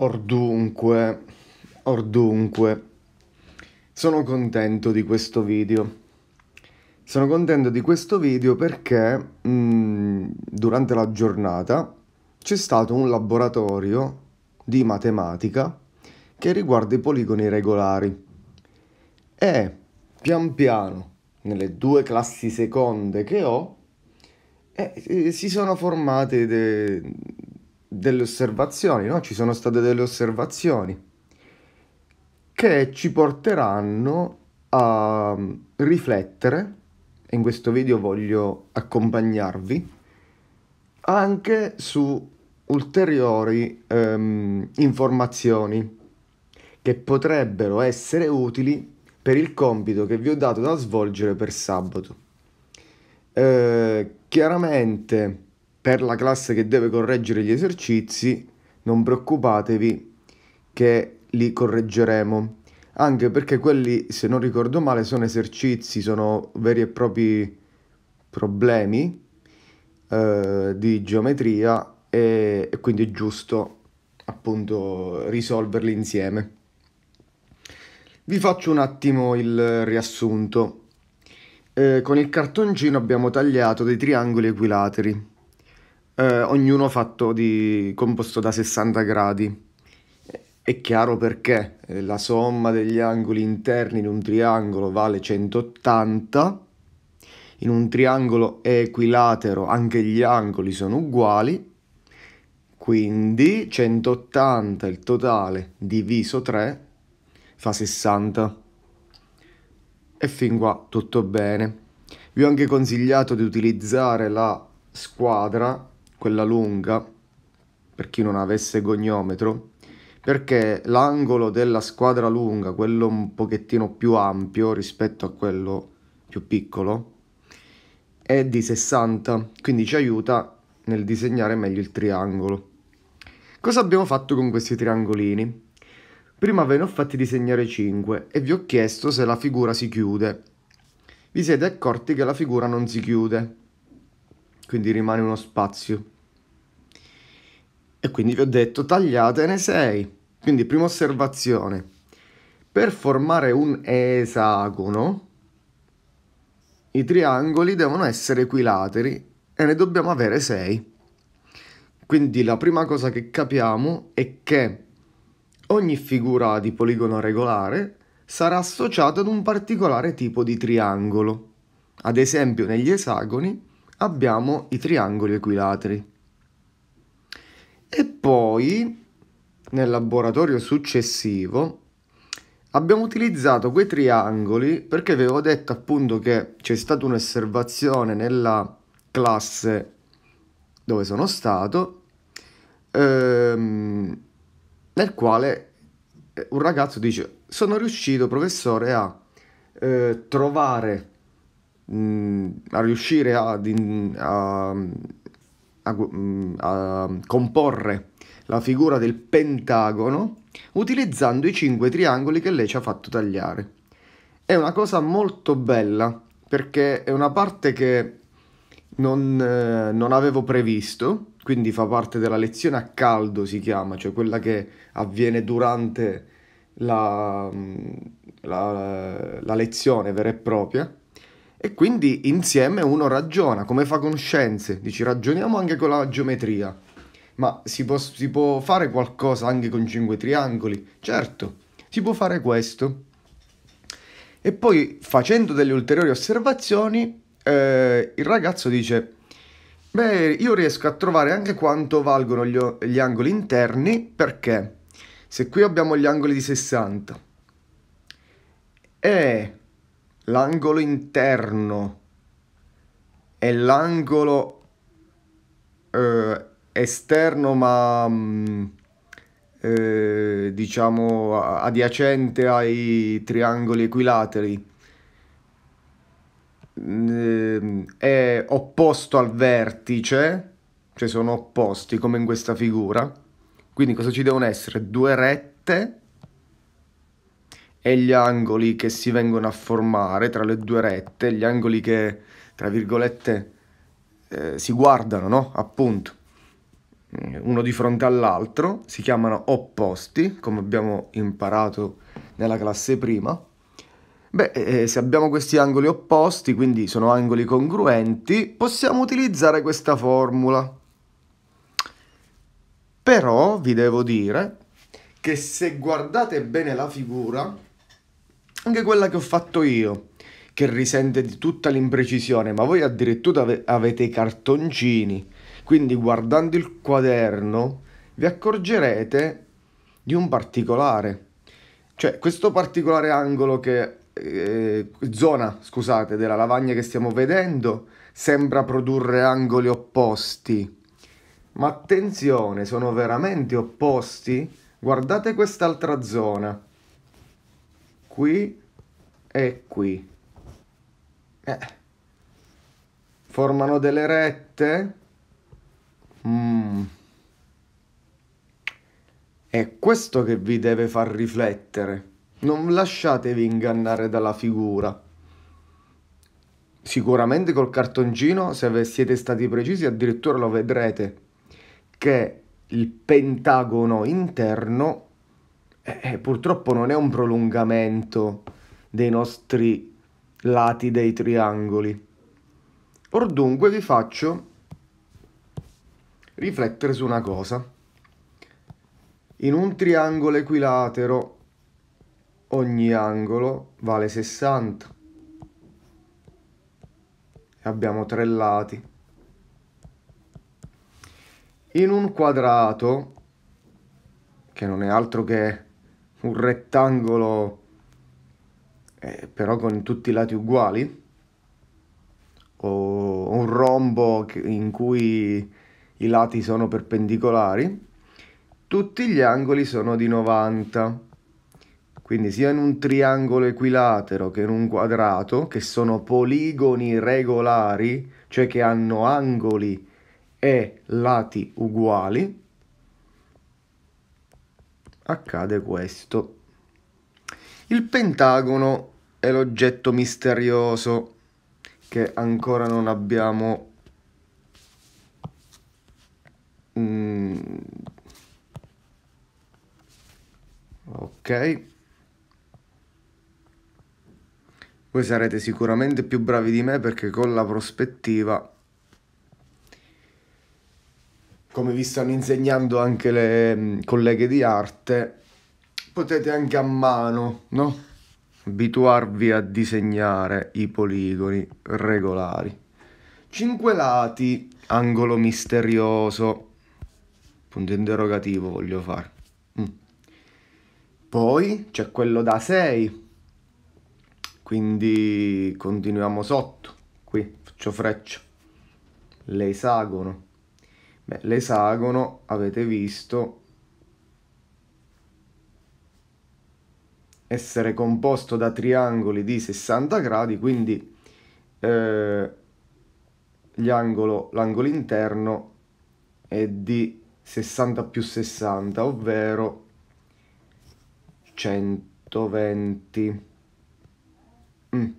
Ordunque, ordunque, sono contento di questo video. Sono contento di questo video perché mh, mm, durante la giornata c'è stato un laboratorio di matematica che riguarda i poligoni regolari e pian piano nelle due classi seconde che ho eh, si sono formate de delle osservazioni, no? Ci sono state delle osservazioni che ci porteranno a riflettere, e in questo video voglio accompagnarvi, anche su ulteriori ehm, informazioni che potrebbero essere utili per il compito che vi ho dato da svolgere per sabato. Eh, chiaramente per la classe che deve correggere gli esercizi, non preoccupatevi che li correggeremo. Anche perché quelli, se non ricordo male, sono esercizi, sono veri e propri problemi eh, di geometria e, e quindi è giusto appunto risolverli insieme. Vi faccio un attimo il riassunto. Eh, con il cartoncino abbiamo tagliato dei triangoli equilateri eh, ognuno fatto di composto da 60 gradi. È chiaro perché eh, la somma degli angoli interni in un triangolo vale 180, in un triangolo equilatero anche gli angoli sono uguali, quindi 180 il totale diviso 3 fa 60. E fin qua tutto bene. Vi ho anche consigliato di utilizzare la squadra quella lunga, per chi non avesse goniometro, perché l'angolo della squadra lunga, quello un pochettino più ampio rispetto a quello più piccolo, è di 60, quindi ci aiuta nel disegnare meglio il triangolo. Cosa abbiamo fatto con questi triangolini? Prima ve ne ho fatti disegnare 5 e vi ho chiesto se la figura si chiude. Vi siete accorti che la figura non si chiude, quindi rimane uno spazio. E quindi vi ho detto tagliatene 6. Quindi prima osservazione. Per formare un esagono, i triangoli devono essere equilateri e ne dobbiamo avere 6. Quindi la prima cosa che capiamo è che ogni figura di poligono regolare sarà associata ad un particolare tipo di triangolo. Ad esempio negli esagoni abbiamo i triangoli equilateri. E poi nel laboratorio successivo abbiamo utilizzato quei triangoli perché avevo detto appunto che c'è stata un'osservazione nella classe dove sono stato ehm, nel quale eh, un ragazzo dice sono riuscito professore a eh, trovare a riuscire a, a, a, a comporre la figura del pentagono utilizzando i cinque triangoli che lei ci ha fatto tagliare. È una cosa molto bella perché è una parte che non, eh, non, avevo previsto, quindi fa parte della lezione a caldo si chiama, cioè quella che avviene durante la, la, la lezione vera e propria e quindi insieme uno ragiona, come fa conoscenze, dici ragioniamo anche con la geometria, ma si può, si può fare qualcosa anche con cinque triangoli? Certo, si può fare questo. E poi facendo delle ulteriori osservazioni, eh, il ragazzo dice, beh, io riesco a trovare anche quanto valgono gli, gli angoli interni, perché se qui abbiamo gli angoli di 60 e l'angolo interno e l'angolo eh, esterno ma mm, eh, diciamo adiacente ai triangoli equilateri. Eh, è opposto al vertice cioè sono opposti come in questa figura. Quindi cosa ci devono essere? Due rette e gli angoli che si vengono a formare tra le due rette, gli angoli che, tra virgolette, eh, si guardano, no? Appunto. eh, uno di fronte all'altro, si chiamano opposti, come abbiamo imparato nella classe prima. Beh, eh, se abbiamo questi angoli opposti, quindi sono angoli congruenti, possiamo utilizzare questa formula. Però vi devo dire che se guardate bene la figura, anche quella che ho fatto io, che risente di tutta l'imprecisione, ma voi addirittura ave- avete i cartoncini, quindi guardando il quaderno vi accorgerete di un particolare. Cioè, questo particolare angolo che eh, zona, scusate, della lavagna che stiamo vedendo sembra produrre angoli opposti. Ma attenzione, sono veramente opposti? Guardate quest'altra zona. Qui e qui. Eh. Formano delle rette? Mm. È questo che vi deve far riflettere. Non lasciatevi ingannare dalla figura. Sicuramente col cartoncino, se siete stati precisi, addirittura lo vedrete che il pentagono interno eh, eh, purtroppo non è un prolungamento dei nostri lati dei triangoli. Or dunque vi faccio riflettere su una cosa. In un triangolo equilatero ogni angolo vale 60 e abbiamo tre lati. In un quadrato, che non è altro che un rettangolo eh, però con tutti i lati uguali, o un rombo in cui i lati sono perpendicolari, tutti gli angoli sono di 90 quindi sia in un triangolo equilatero che in un quadrato, che sono poligoni regolari, cioè che hanno angoli e lati uguali, accade questo. Il pentagono è l'oggetto misterioso che ancora non abbiamo mm. ok Voi sarete sicuramente più bravi di me perché con la prospettiva, come vi stanno insegnando anche le mm, colleghe di arte, potete anche a mano, no? Abituarvi a disegnare i poligoni regolari. Cinque lati, angolo misterioso, punto interrogativo voglio fare. Mm. Poi c'è quello da 6 quindi continuiamo sotto qui faccio freccia l'esagono Beh, l'esagono avete visto essere composto da triangoli di 60 gradi quindi eh, l'angolo interno è di 60 più 60 ovvero 120 Mm.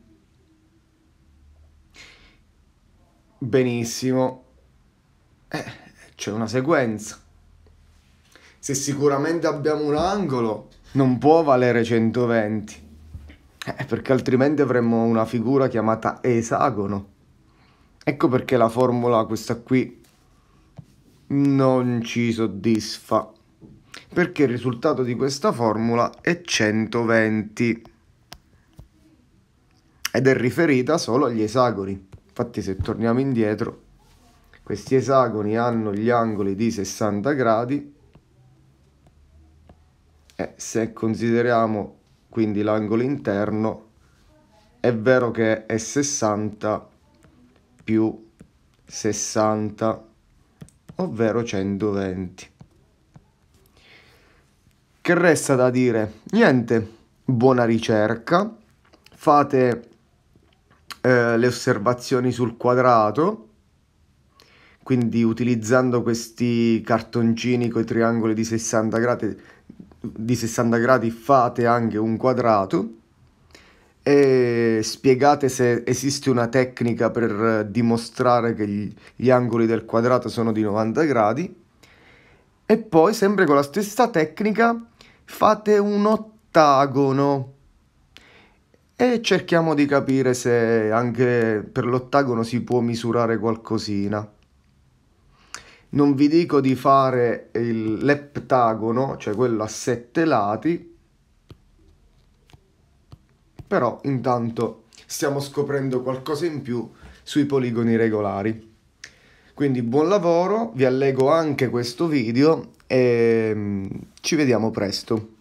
Benissimo. Eh, c'è una sequenza. Se sicuramente abbiamo un angolo, non può valere 120. Eh, perché altrimenti avremmo una figura chiamata esagono. Ecco perché la formula, questa qui, non ci soddisfa. Perché il risultato di questa formula è 120 ed è riferita solo agli esagoni. Infatti se torniamo indietro, questi esagoni hanno gli angoli di 60 gradi. E se consideriamo quindi l'angolo interno è vero che è 60 più 60 ovvero 120 che resta da dire? Niente buona ricerca. Fate eh, le osservazioni sul quadrato, quindi utilizzando questi cartoncini con i triangoli di 60 gradi, di 60 gradi fate anche un quadrato e spiegate se esiste una tecnica per dimostrare che gli, gli angoli del quadrato sono di 90 gradi e poi sempre con la stessa tecnica fate un ottagono e cerchiamo di capire se anche per l'ottagono si può misurare qualcosina. Non vi dico di fare il, l'eptagono, cioè quello a sette lati, però intanto stiamo scoprendo qualcosa in più sui poligoni regolari. Quindi buon lavoro, vi allego anche questo video e mm, ci vediamo presto.